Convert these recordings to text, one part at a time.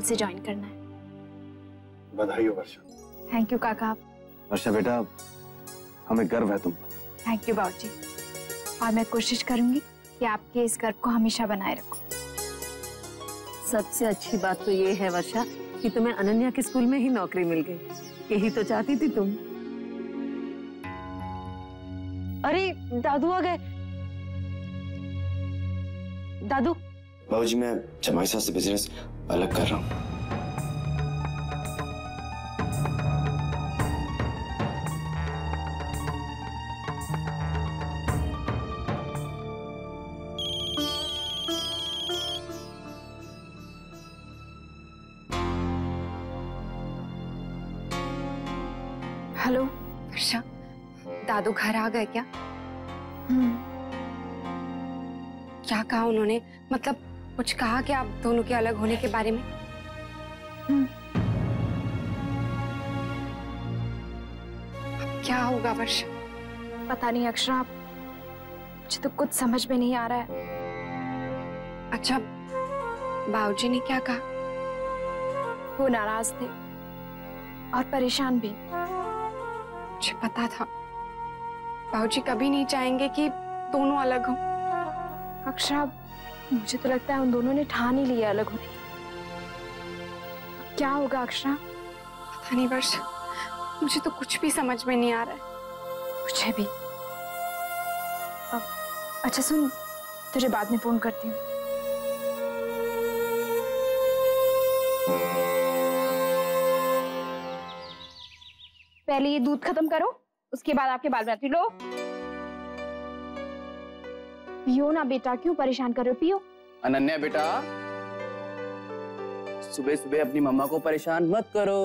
कल से ज्वाइन करना है। बधाई हो वर्षा। थैंक यू काका। वर्षा बेटा हमें गर्व है तुम पर। थैंक यू बाबू जी और मैं कोशिश करूँगी कि आपके इस गर्व को हमेशा बनाए रखूँ। सबसे अच्छी बात तो ये है वर्षा कि तुम्हें अनन्या के स्कूल में ही नौकरी मिल गई। यही तो चाहती थी तुम। अरे दादू आ गए। दादू बाबूजी, मैं जमाई साहब से बिज़नेस अलग कर रहा हूँ। हेलो वर्षा दादू घर आ गए क्या? हम्म। क्या कहा उन्होंने? मतलब कुछ कहा क्या आप दोनों के अलग होने के बारे में? हम्म। क्या होगा वर्षा? पता नहीं अक्षरा मुझे तो कुछ समझ में नहीं आ रहा है। अच्छा बाबूजी ने क्या कहा? वो नाराज़ थे और परेशान भी। मुझे पता था। बाबूजी कभी नहीं चाहेंगे कि दोनों अलग हों। अक्षरा मुझे तो लगता है उन दोनों ने ठान ही लिया अलग होने। क्या होगा, अक्षरा? पता नहीं, वर्षा। मुझे तो कुछ भी समझ में नहीं आ रहा है। मुझे भी। अच्छा सुन, तुझे बाद में फ़ोन करती हूँ। पहले ये दूध खत्म करो, उसके बाद आपके बाल बनाती। लो। पियो ना बेटा क्यों परेशान कर रहे हो? पियो। अनन्या बेटा सुबह सुबह अपनी मम्मा को परेशान मत करो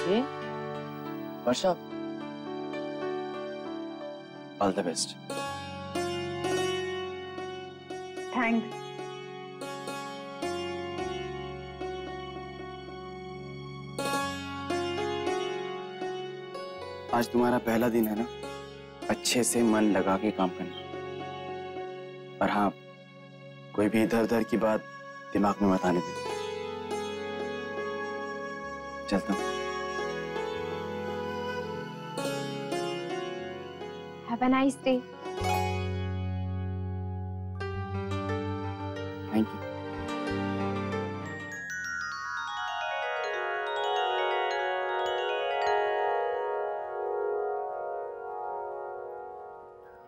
हम्म? Varsha. All the best thanks आज तुम्हारा पहला दिन है ना? अच्छे से मन लगा के काम करना। और हाँ कोई भी इधर उधर की बात दिमाग में मत आने दे। चलता हूँ।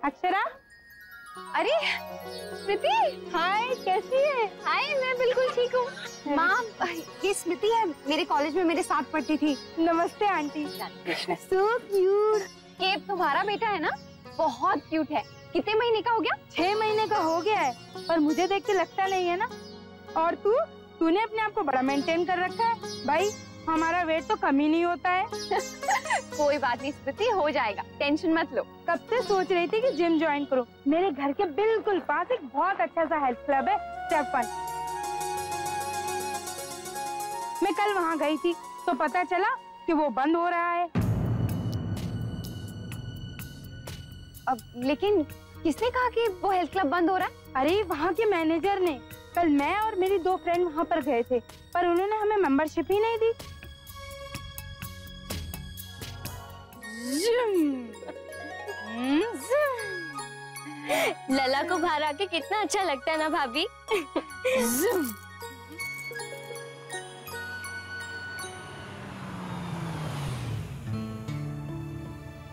अक्षरा अरे स्मृति? हाय कैसी है? हाय मैं बिल्कुल ठीक हूँ। माँ ये स्मृति है मेरे कॉलेज में मेरे साथ पढ़ती थी। नमस्ते आंटी। सो क्यूट ये तुम्हारा बेटा है ना? बहुत क्यूट है। कितने महीने का हो गया? छह महीने का हो गया है पर मुझे देख के लगता नहीं है ना। और तू? तूने अपने आप को बड़ा मेंटेन कर रखा है। भाई हमारा वेट तो कम ही नहीं होता है। कोई बात नहीं स्मृति हो जाएगा। टेंशन मत लो। कब से सोच रही थी कि जिम ज्वाइन करो। मेरे घर के बिल्कुल पास एक बहुत अच्छा सा हेल्थ क्लब है स्टेफन मैं कल वहाँ गई थी तो पता चला कि वो बंद हो रहा है। अब लेकिन किसने कहा कि वो हेल्थ क्लब बंद हो रहा है? अरे वहाँ के मैनेजर ने। कल मैं और मेरी दो फ्रेंड वहाँ पर गए थे पर उन्होंने हमें मेंबरशिप ही नहीं दी। लला को बाहर आके कितना अच्छा लगता है ना भाभी?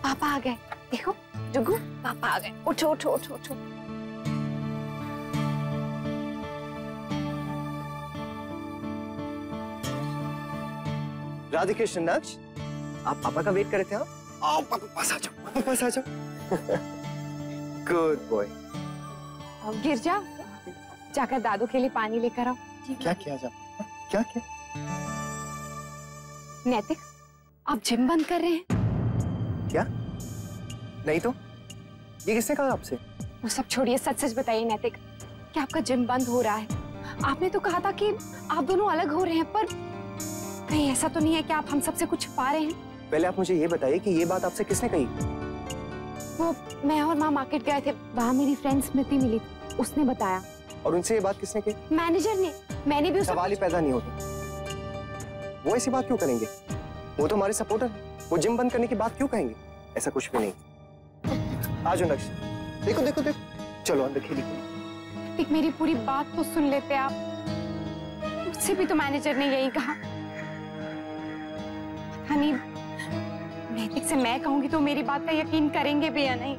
पापा आ गए। देखो जुगू पापा आ गए। उठो उठो उठो उठो। राधे कृष्ण नक्ष आप पापा का वेट कर रहे थे आप आओ पापा पास आ जाओ पापा पास आ जाओ गुड बॉय अब गिर जाओ। जाकर दादू के लिए पानी लेकर आओ। क्या किया जाए? क्या किया? नैतिक आप जिम बंद कर रहे हैं? क्या? नहीं तो? ये किसने कहा आपसे? वो सब छोड़िए सच सच बताइए नैतिक। कि आपका जिम बंद हो रहा है? आपने तो कहा था कि आप दोनों अलग हो रहे हैं पर कहीं ऐसा तो नहीं है कि आप हम सबसे कुछ छुपा रहे हैं। पहले आप मुझे ये बताइए कि ये बात आपसे किसने कही? वो मैं और माँ मार्केट गए थे वहाँ मेरी फ्रेंड स्मृति मिली उसने बताया। और उनसे ये बात किसने कही मैनेजर ने मैंने भी सवाल ही पैदा नहीं होते। वो ऐसी बात क्यों करेंगे? वो तो हमारे सपोर्टर हैं। वो जिम बंद करने की बात क्यों कहेंगे? ऐसा कुछ भी नहीं। आ जाओ नक्श। देखो देखो देखो। चलो अंदर खेली। एक मेरी पूरी बात तो सुन लेते आप। मुझसे भी तो मैनेजर ने यही कहा। पता नहीं नैतिक से मैं कहूँगी तो मेरी बात का यकीन करेंगे भी या नहीं।